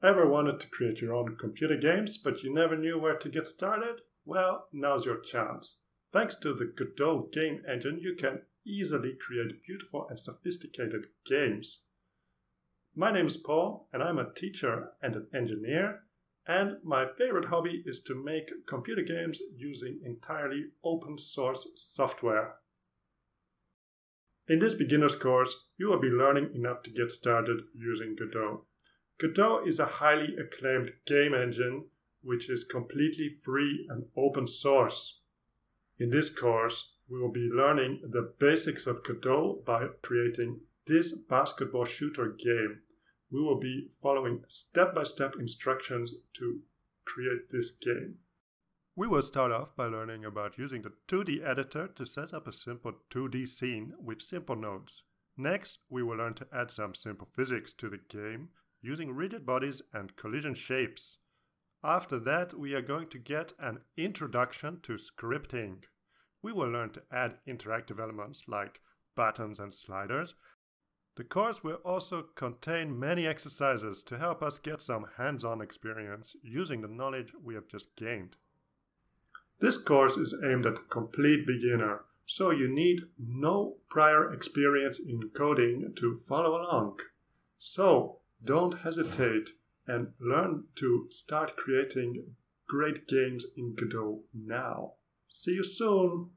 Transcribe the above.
Ever wanted to create your own computer games, but you never knew where to get started? Well, now's your chance. Thanks to the Godot game engine, you can easily create beautiful and sophisticated games. My name is Paul, and I'm a teacher and an engineer, and my favorite hobby is to make computer games using entirely open source software. In this beginner's course, you will be learning enough to get started using Godot. Godot is a highly acclaimed game engine which is completely free and open source. In this course, we will be learning the basics of Godot by creating this basketball shooter game. We will be following step by step instructions to create this game. We will start off by learning about using the 2D editor to set up a simple 2D scene with simple nodes. Next, we will learn to add some simple physics to the game using rigid bodies and collision shapes. After that, we are going to get an introduction to scripting. We will learn to add interactive elements like buttons and sliders. The course will also contain many exercises to help us get some hands-on experience using the knowledge we have just gained. This course is aimed at the complete beginner, so you need no prior experience in coding to follow along. So, don't hesitate and learn to start creating great games in Godot now. See you soon!